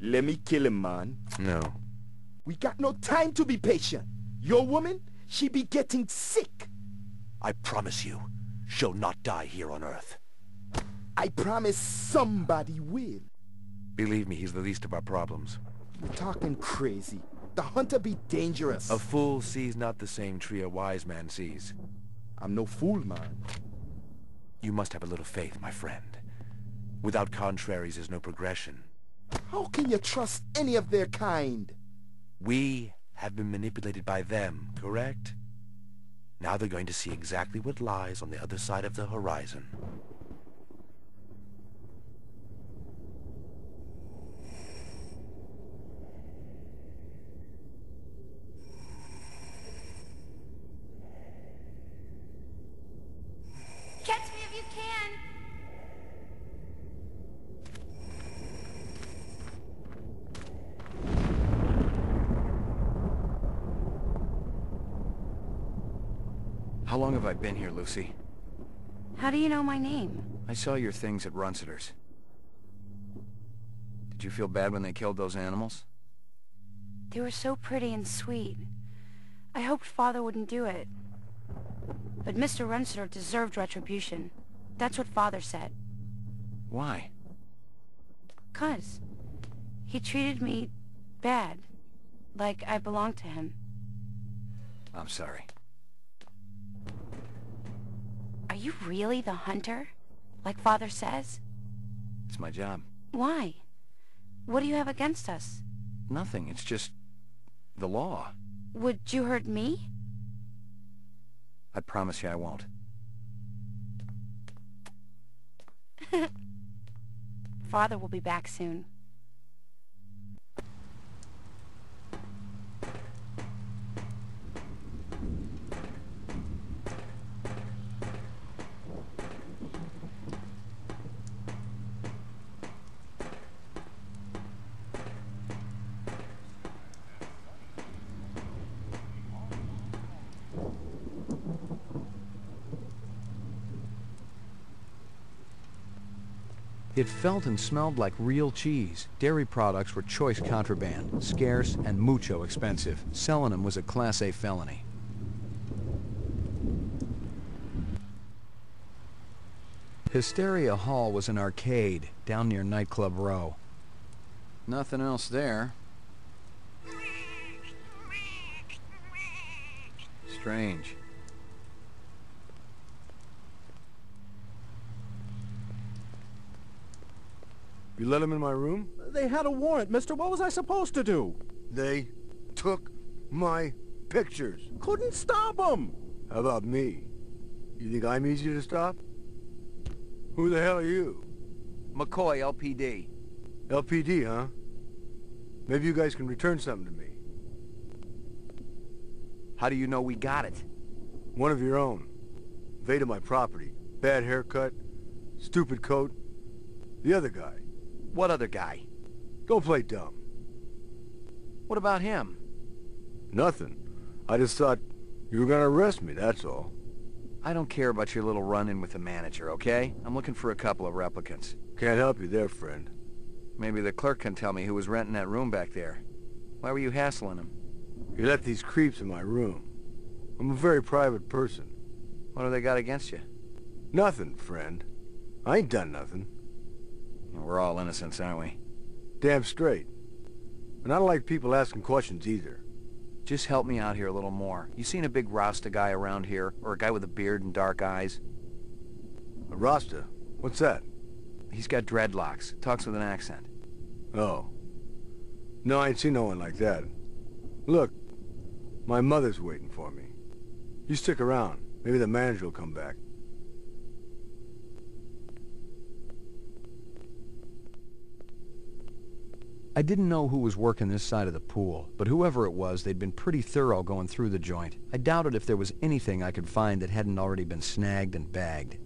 Let me kill him, man. No. We got no time to be patient. Your woman, she be getting sick. I promise you, she'll not die here on Earth. I promise somebody will. Believe me, he's the least of our problems. You're talking crazy. The hunter be dangerous. A fool sees not the same tree a wise man sees. I'm no fool, man. You must have a little faith, my friend. Without contraries is no progression. How can you trust any of their kind? We have been manipulated by them, correct? Now they're going to see exactly what lies on the other side of the horizon. Catch me if you can! How long have I been here, Lucy? How do you know my name? I saw your things at Runciter's. Did you feel bad when they killed those animals? They were so pretty and sweet. I hoped Father wouldn't do it. But Mr. Runciter deserved retribution. That's what Father said. Why? 'Cause he treated me bad. Like I belonged to him. I'm sorry. You really the hunter? Like Father says? It's my job. Why? What do you have against us? Nothing. It's just... the law. Would you hurt me? I promise you I won't. Father will be back soon. It felt and smelled like real cheese. Dairy products were choice contraband, scarce and mucho expensive. Selling them was a Class A felony. Hysteria Hall was an arcade down near Nightclub Row. Nothing else there. Strange. You let them in my room? They had a warrant, mister. What was I supposed to do? They took my pictures. Couldn't stop them. How about me? You think I'm easy to stop? Who the hell are you? McCoy, LPD. LPD, huh? Maybe you guys can return something to me. How do you know we got it? One of your own. Invaded my property. Bad haircut. Stupid coat. The other guy. What other guy? Don't play dumb. What about him? Nothing. I just thought you were gonna arrest me, that's all. I don't care about your little run-in with the manager, okay? I'm looking for a couple of replicants. Can't help you there, friend. Maybe the clerk can tell me who was renting that room back there. Why were you hassling him? You let these creeps in my room. I'm a very private person. What do they got against you? Nothing, friend. I ain't done nothing. We're all innocents, aren't we? Damn straight. And I don't like people asking questions either. Just help me out here a little more. You seen a big Rasta guy around here? Or a guy with a beard and dark eyes? A Rasta? What's that? He's got dreadlocks. Talks with an accent. Oh. No, I ain't seen no one like that. Look, my mother's waiting for me. You stick around. Maybe the manager will come back. I didn't know who was working this side of the pool, but whoever it was, they'd been pretty thorough going through the joint. I doubted if there was anything I could find that hadn't already been snagged and bagged.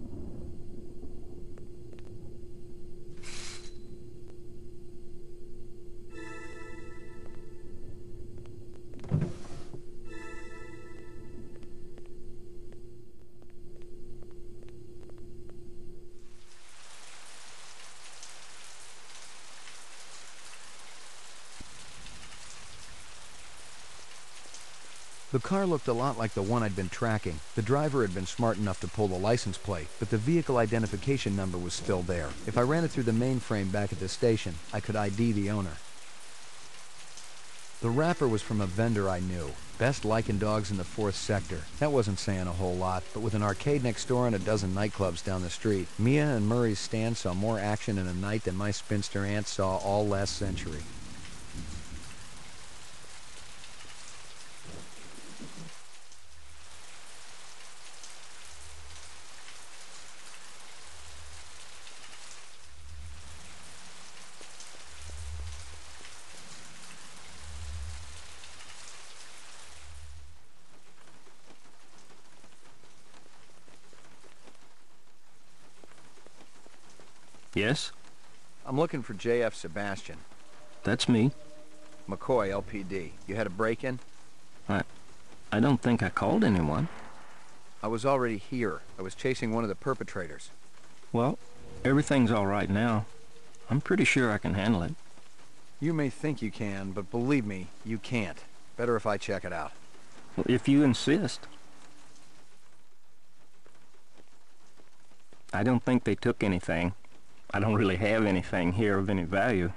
The car looked a lot like the one I'd been tracking. The driver had been smart enough to pull the license plate, but the vehicle identification number was still there. If I ran it through the mainframe back at the station, I could ID the owner. The wrapper was from a vendor I knew. Best lichen dogs in the fourth sector. That wasn't saying a whole lot, but with an arcade next door and a dozen nightclubs down the street, Mia and Murray's stand saw more action in a night than my spinster aunt saw all last century. Yes, I'm looking for J.F. Sebastian. that's me. McCoy, LPD. You had a break-in? I I don't think I called anyone. I was already here. I was chasing one of the perpetrators. Well, everything's all right now. I'm pretty sure I can handle it. You may think you can, but believe me, you can't. Better if I check it out. Well, if you insist. I don't think they took anything. I don't really have anything here of any value.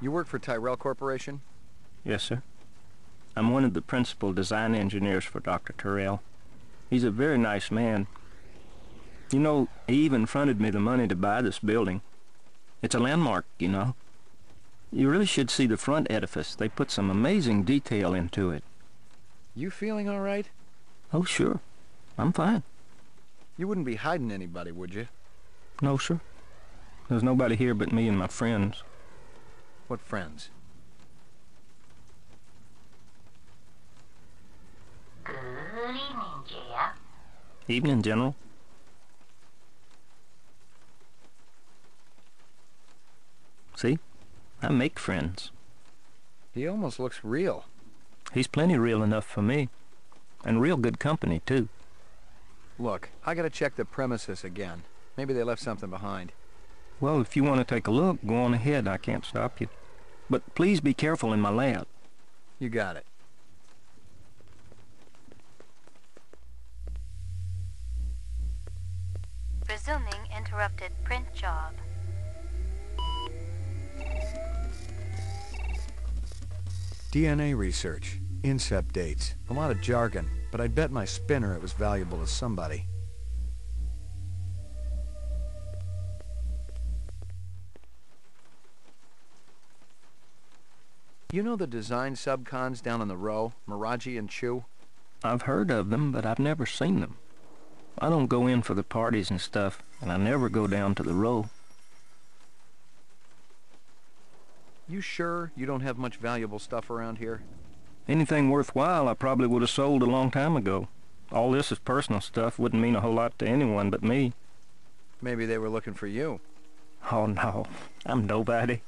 You work for Tyrell Corporation? Yes, sir. I'm one of the principal design engineers for Dr. Tyrell. He's a very nice man. You know, he even fronted me the money to buy this building. It's a landmark, you know. You really should see the front edifice. They put some amazing detail into it. You feeling all right? Oh, sure. I'm fine. You wouldn't be hiding anybody, would you? No, sir. There's nobody here but me and my friends. What friends? Good evening, Jeff. Evening, General. See? I make friends. He almost looks real. He's plenty real enough for me. And real good company, too. Look, I gotta check the premises again. Maybe they left something behind. Well, if you want to take a look, go on ahead. I can't stop you. But please be careful in my lab. You got it. Resuming interrupted print job. DNA research. Incept dates. A lot of jargon, but I'd bet my spinner it was valuable to somebody. You know the design subcons down on the row, Moraji and Chew? I've heard of them, but I've never seen them. I don't go in for the parties and stuff, and I never go down to the row. You sure you don't have much valuable stuff around here? Anything worthwhile I probably would have sold a long time ago. All this is personal stuff, wouldn't mean a whole lot to anyone but me. Maybe they were looking for you. Oh no, I'm nobody.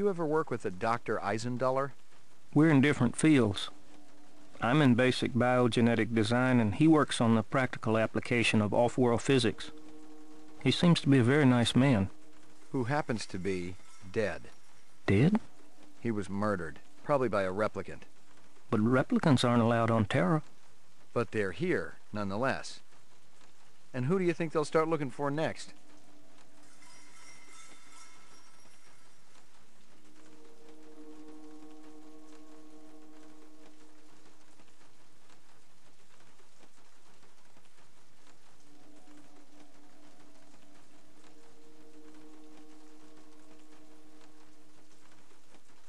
You ever work with a Dr. Eisenduller? We're in different fields. I'm in basic biogenetic design, and he works on the practical application of off-world physics. He seems to be a very nice man. Who happens to be dead. Dead? He was murdered, probably by a replicant. But replicants aren't allowed on Terra. But they're here, nonetheless. And who do you think they'll start looking for next?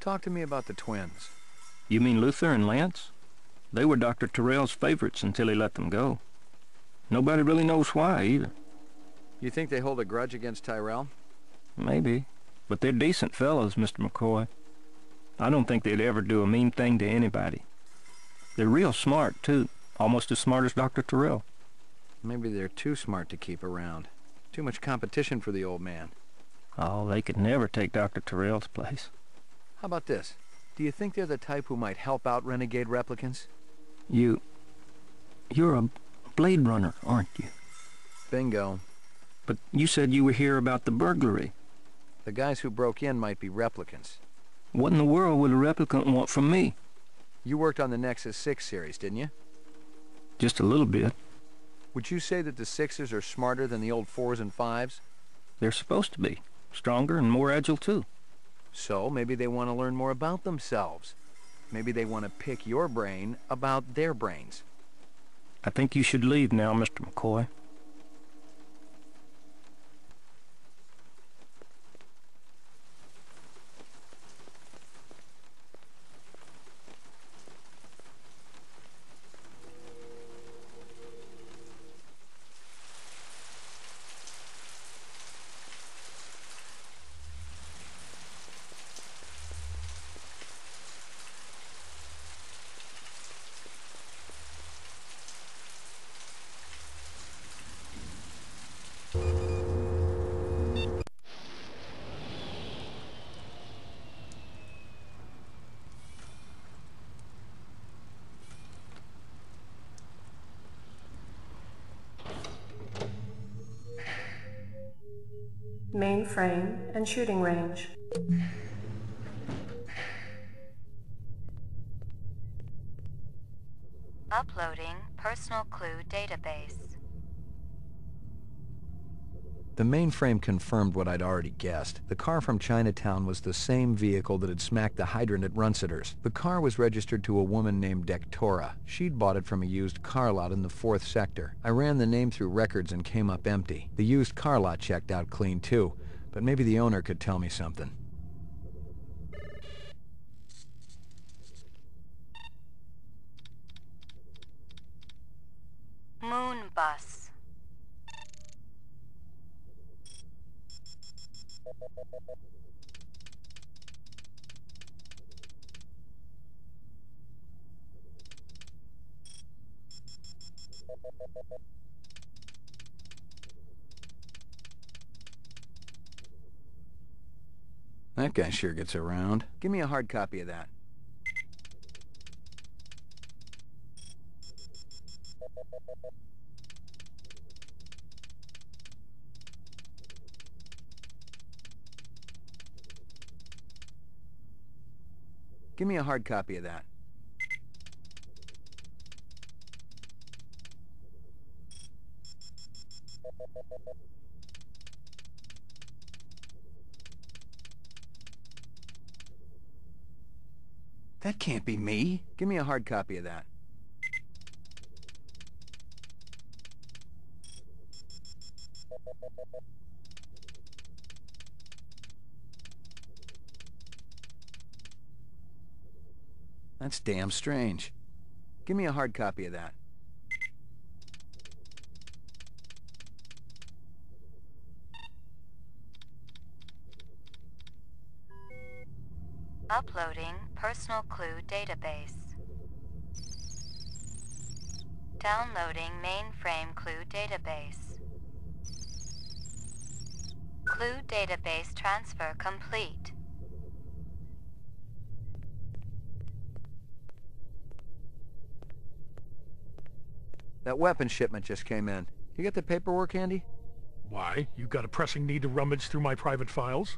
Talk to me about the twins. You mean Luther and Lance? They were Dr. Tyrell's favorites until he let them go. Nobody really knows why, either. You think they hold a grudge against Tyrell? Maybe. But they're decent fellows, Mr. McCoy. I don't think they'd ever do a mean thing to anybody. They're real smart, too. Almost as smart as Dr. Tyrell. Maybe they're too smart to keep around. Too much competition for the old man. Oh, they could never take Dr. Tyrell's place. How about this? Do you think they're the type who might help out renegade replicants? You... You're a Blade Runner, aren't you? Bingo. But you said you were here about the burglary. The guys who broke in might be replicants. What in the world would a replicant want from me? You worked on the Nexus 6 series, didn't you? Just a little bit. Would you say that the Sixes are smarter than the old Fours and Fives? They're supposed to be. Stronger and more agile, too. So maybe they want to learn more about themselves. Maybe they want to pick your brain about their brains. I think you should leave now, Mr. McCoy. Mainframe and shooting range. Uploading personal clue database. The mainframe confirmed what I'd already guessed. The car from Chinatown was the same vehicle that had smacked the hydrant at Runciter's. The car was registered to a woman named Dektora. She'd bought it from a used car lot in the 4th sector. I ran the name through records and came up empty. The used car lot checked out clean too, but maybe the owner could tell me something. Moon bus. That guy sure gets around. Give me a hard copy of that. Give me a hard copy of that. That can't be me. Give me a hard copy of that. That's damn strange. Give me a hard copy of that. Uploading personal clue database. Downloading mainframe clue database. Clue database transfer complete. That weapon shipment just came in. You get the paperwork handy? Why? You got a pressing need to rummage through my private files?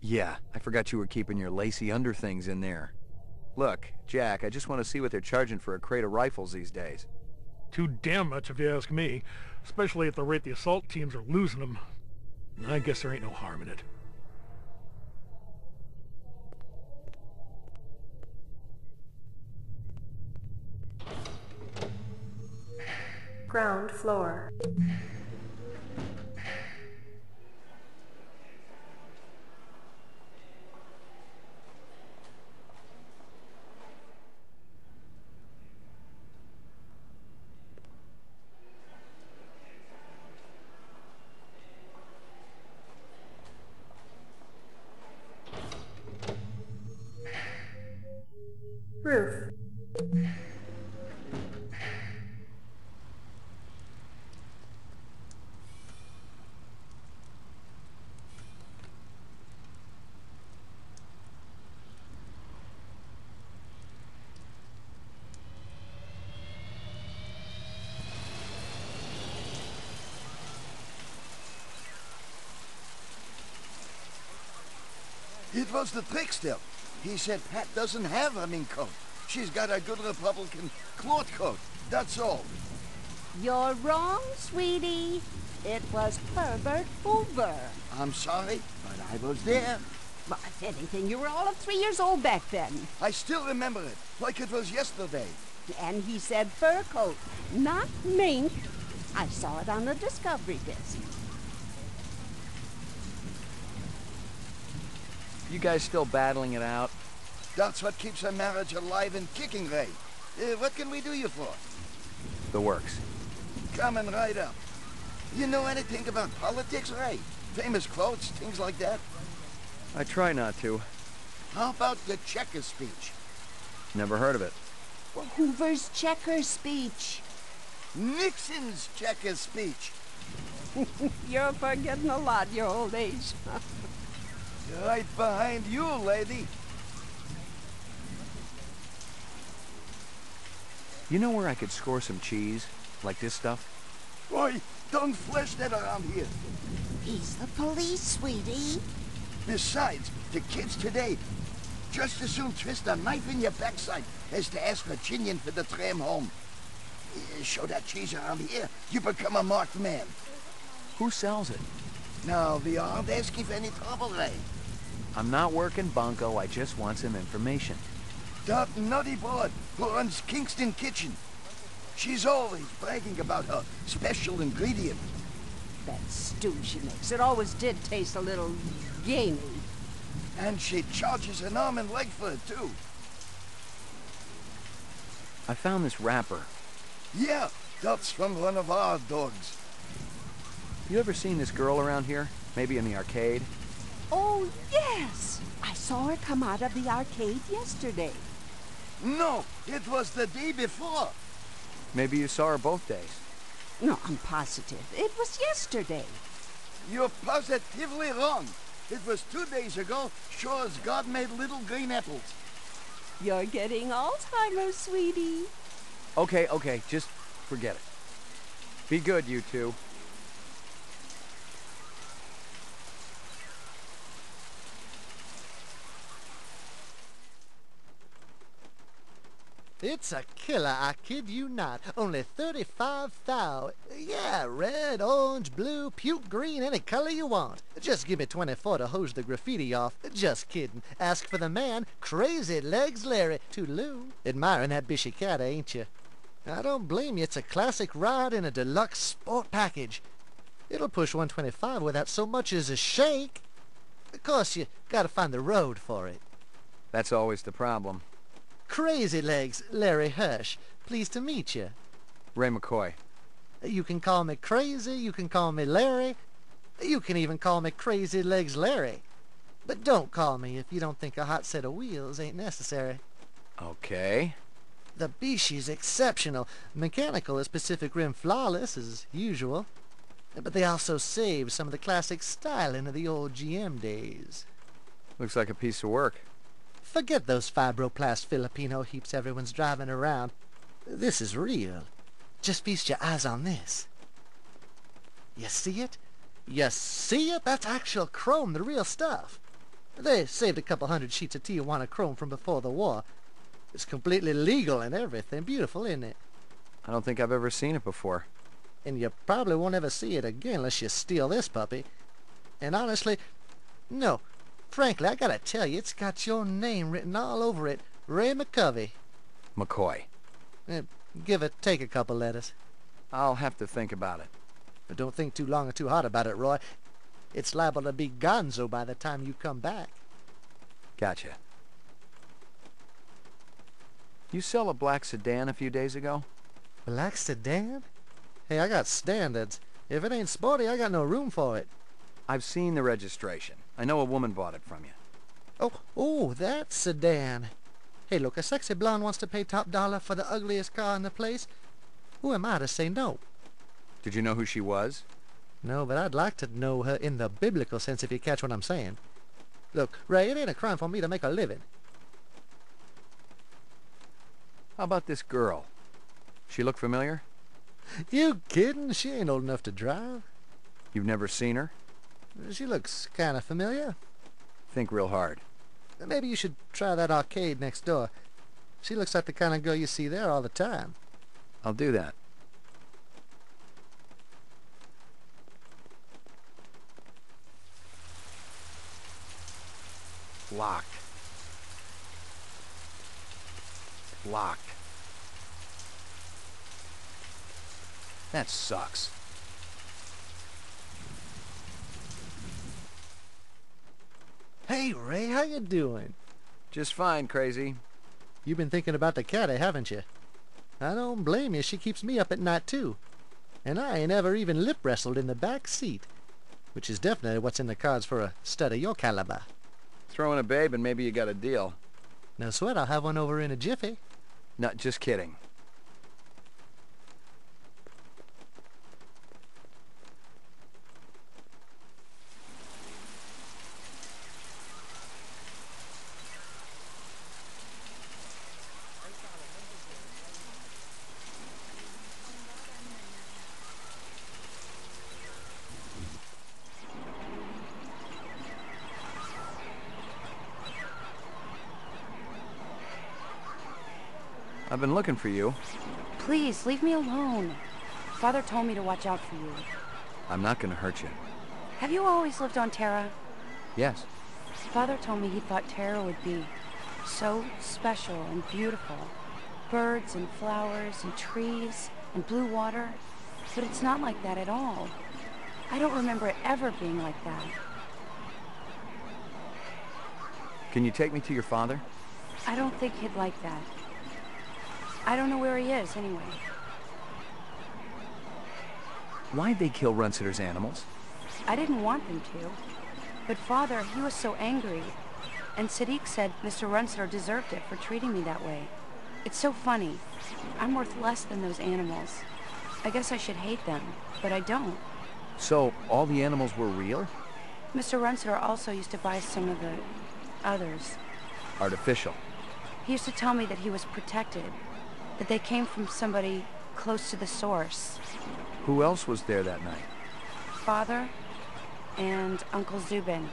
Yeah, I forgot you were keeping your lacy underthings in there. Look, Jack, I just want to see what they're charging for a crate of rifles these days. Too damn much if you ask me, especially at the rate the assault teams are losing them. I guess there ain't no harm in it. Ground floor. It was the trickster. He said Pat doesn't have a mink coat. She's got a good Republican cloth coat. That's all. You're wrong, sweetie. It was Herbert Hoover. I'm sorry, but I was there. Well, if anything, you were all of three years old back then. I still remember it, like it was yesterday. And he said fur coat, not mink. I saw it on the discovery disc. You guys still battling it out? That's what keeps our marriage alive and kicking, Ray. Uh, what can we do you for? The works. Coming right up. You know anything about politics, Ray? Famous quotes, things like that? I try not to. How about the checker speech? Never heard of it. Well, Hoover's checker speech. Nixon's checker speech. You're forgetting a lot your old age. right behind you, lady. You know where I could score some cheese? Like this stuff? Roy, don't flash that around here. He's the police, sweetie. Besides, the kids today just as soon twist a knife in your backside as to ask Virginian for the tram home. Eh, show that cheese around here, you become a marked man. Who sells it? Now, we aren't asking for any trouble, Ray. I'm not working bunco, I just want some information. That nutty broad who runs Kingston Kitchen. She's always bragging about her special ingredient. That stew she makes, it always did taste a little gamey. And she charges an arm and leg for it, too. I found this wrapper. Yeah, that's from one of our dogs. You ever seen this girl around here? Maybe in the arcade? Oh, yes! I saw her come out of the arcade yesterday. No, it was the day before. Maybe you saw her both days. No, I'm positive. It was yesterday. You're positively wrong. It was two days ago, sure as God made little green apples. You're getting Alzheimer's, sweetie. Okay, okay, just forget it. Be good, you two. It's a killer, I kid you not. Only 35 thou. Yeah, red, orange, blue, puke green, any color you want. Just give me 24 to hose the graffiti off. Just kidding. Ask for the man, Crazy Legs Larry. Toodaloo. Admiring that bishy cat, ain't you? I don't blame you. It's a classic ride in a deluxe sport package. It'll push 125 without so much as a shake. Of course, you gotta find the road for it. That's always the problem. Crazy Legs, Larry Hirsch. Pleased to meet you. Ray McCoy. You can call me Crazy, you can call me Larry, you can even call me Crazy Legs Larry. But don't call me if you don't think a hot set of wheels ain't necessary. Okay. The Bishi's exceptional. Mechanical as Pacific Rim flawless, as usual. But they also save some of the classic styling of the old GM days. Looks like a piece of work. Forget those fibroplast Filipino heaps everyone's driving around. This is real. Just feast your eyes on this. You see it? You see it? That's actual chrome, the real stuff. They saved a couple hundred sheets of Tijuana chrome from before the war. It's completely legal and everything. Beautiful, isn't it? I don't think I've ever seen it before. And you probably won't ever see it again unless you steal this puppy. And honestly, no, Frankly, I gotta tell you, it's got your name written all over it. Ray McCovey. McCoy. Eh, give it, take a couple letters. I'll have to think about it. But don't think too long or too hard about it, Roy. It's liable to be gonzo by the time you come back. Gotcha. You sell a black sedan a few days ago? Black sedan? Hey, I got standards. If it ain't sporty, I got no room for it. I've seen the registration. I know a woman bought it from you. Oh, oh, that sedan. Hey, look, a sexy blonde wants to pay top dollar for the ugliest car in the place. Who am I to say no? Did you know who she was? No, but I'd like to know her in the biblical sense if you catch what I'm saying. Look, Ray, it ain't a crime for me to make a living. How about this girl? She look familiar? You kidding? She ain't old enough to drive. You've never seen her? She looks kind of familiar. Think real hard. Maybe you should try that arcade next door. She looks like the kind of girl you see there all the time. I'll do that. Locked. Locked. That sucks. Hey, Ray, how you doing? Just fine, Crazy. You've been thinking about the cat, haven't you? I don't blame you. She keeps me up at night, too. And I ain't ever even lip wrestled in the back seat. Which is definitely what's in the cards for a stud of your caliber. Throw in a babe and maybe you got a deal. No sweat, I'll have one over in a jiffy. Not just kidding. I've been looking for you. Please, leave me alone. Father told me to watch out for you. I'm not gonna hurt you. Have you always lived on Terra? Yes. Father told me he thought Terra would be so special and beautiful. Birds and flowers and trees and blue water. But it's not like that at all. I don't remember it ever being like that. Can you take me to your father? I don't think he'd like that. I don't know where he is, anyway. Why'd they kill Runciter's animals? I didn't want them to. But Father, he was so angry. And Sadik said Mr. Runciter deserved it for treating me that way. It's so funny. I'm worth less than those animals. I guess I should hate them, but I don't. So, all the animals were real? Mr. Runciter also used to buy some of the others. Artificial. He used to tell me that he was protected, that they came from somebody close to the source. Who else was there that night? Father and Uncle Zuben.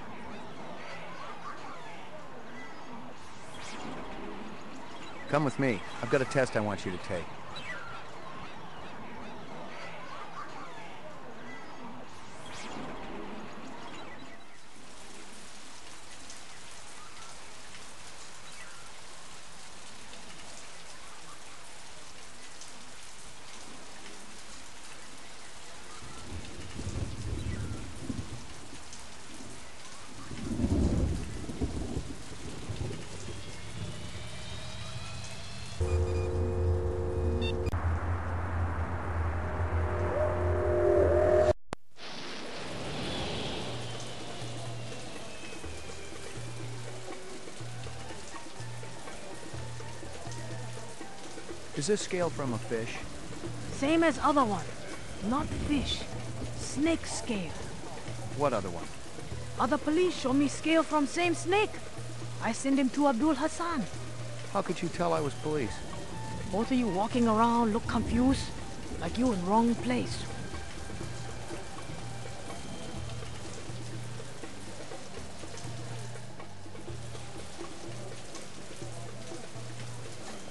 Come with me. I've got a test I want you to take. Is this scale from a fish? Same as other one. Not fish. Snake scale. What other one? Other police show me scale from same snake. I send him to Abdul Hasan. How could you tell I was police? Both of you walking around look confused, like you in wrong place.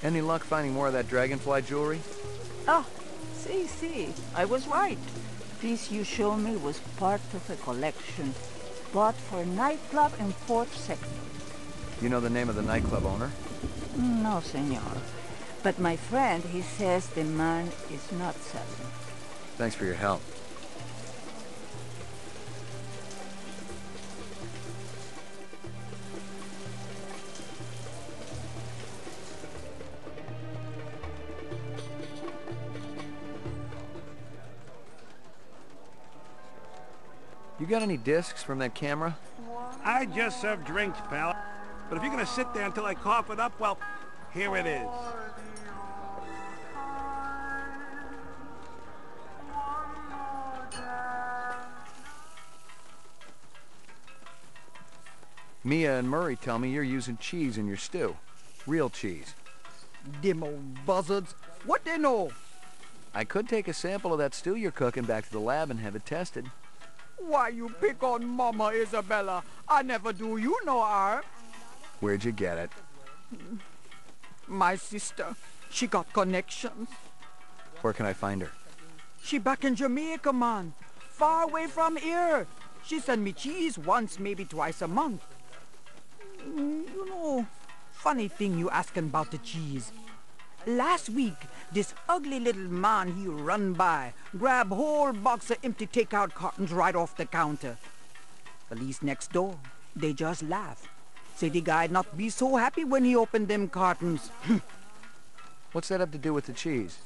Any luck finding more of that dragonfly jewelry? Ah, oh, see, see, I was right. Piece you showed me was part of a collection bought for a nightclub in Fourth Sector. You know the name of the nightclub owner? No, senor. But my friend, he says the man is not selling. Thanks for your help. You got any discs from that camera? I just serve drinks, pal. But if you're gonna sit there until I cough it up, well, here it is. Mia and Murray tell me you're using cheese in your stew. Real cheese. Them old buzzards. What they know? I could take a sample of that stew you're cooking back to the lab and have it tested. Why you pick on Mama Isabella? I never do you no harm. Where'd you get it? My sister, she got connections. Where can I find her? She back in Jamaica, man. Far away from here. She send me cheese once, maybe twice a month. Mm, You know, funny thing you asking about the cheese. Last week, this ugly little man he run by, grab whole box of empty takeout cartons right off the counter. Police next door, they just laugh. Say the guy not be so happy when he opened them cartons. Hmm. What's that have to do with the cheese?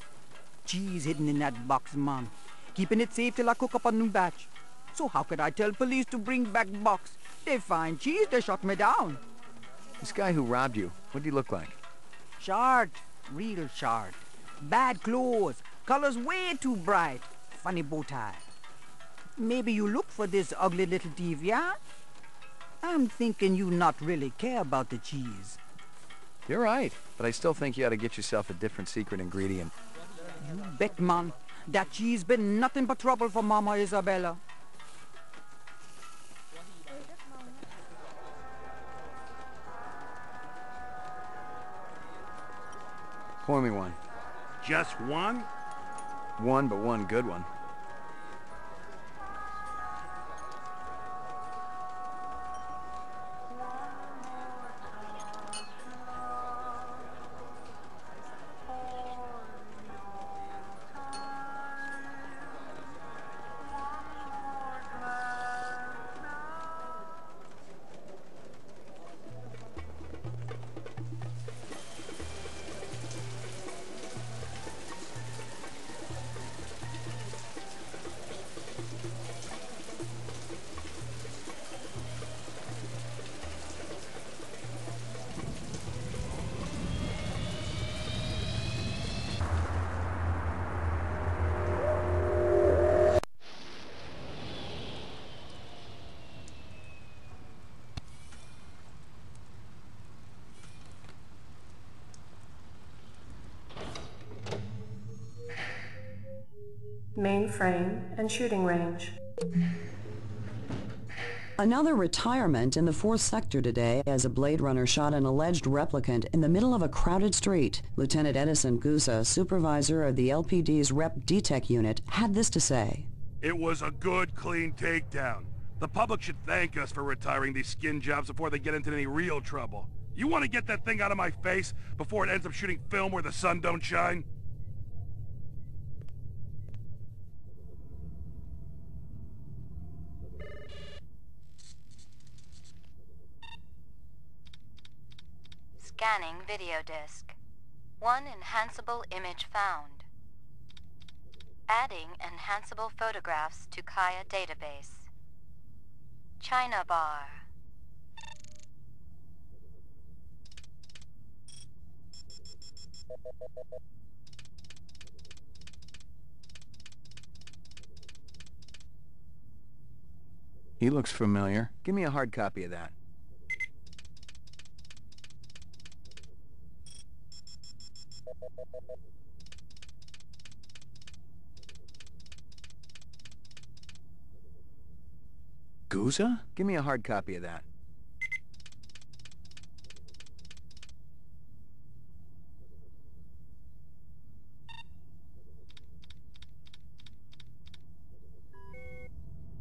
Cheese hidden in that box, man. Keeping it safe till I cook up a new batch. So how could I tell police to bring back box? They find cheese, they shut me down. This guy who robbed you, what did he look like? Short, real short. Bad clothes, colors way too bright. Funny bow tie. Maybe you look for this ugly little thief, yeah? I'm thinking you not really care about the cheese. You're right, but I still think you ought to get yourself a different secret ingredient. You bet, man. That cheese been nothing but trouble for Mama Isabella. Pour me one. Just one? One, but one good one. Mainframe and shooting range. Another retirement in the fourth sector today as a Blade Runner shot an alleged replicant in the middle of a crowded street. Lieutenant Edison Guzza, supervisor of the LPD's Rep DTEC unit, had this to say. It was a good, clean takedown. The public should thank us for retiring these skin jobs before they get into any real trouble. You want to get that thing out of my face before it ends up shooting film where the sun don't shine? Scanning video disk. One enhanceable image found. Adding enhanceable photographs to KIA database. China bar. He looks familiar. Give me a hard copy of that. Guzza? Give me a hard copy of that.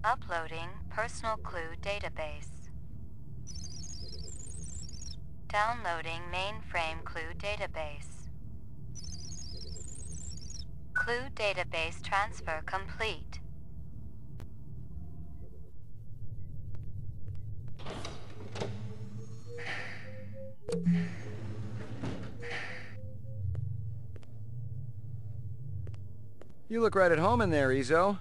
Uploading personal clue database. Downloading mainframe clue database. Clue database transfer complete. You look right at home in there, Izo.